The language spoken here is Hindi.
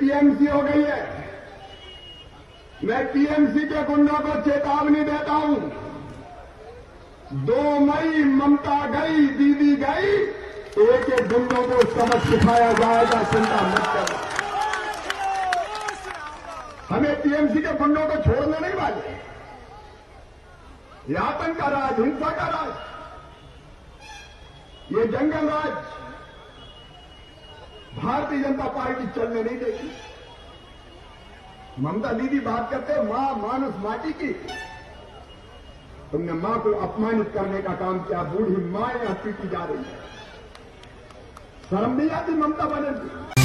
टीएमसी हो गई है। मैं टीएमसी के गुंडों को चेतावनी देता हूँ। दो मई ममता गई, दीदी गई, एक एक गुंडों को समझ सिखाया जाएगा, चिंता मत करना हमें टीएमसी के गुंडों को छोड़ना नहीं वाले ये आतंक का राज हिंसा का राज। ये जंगल राज। भारतीय जनता पार्टी चलने नहीं देगी। ममता दीदी बात करते माँ मानस माटी की। तुमने माँ को अपमानित करने का काम किया, बूढ़ी माँ यहाँ पीटी जा रही है। शर्म नहीं आती ममता बनर्जी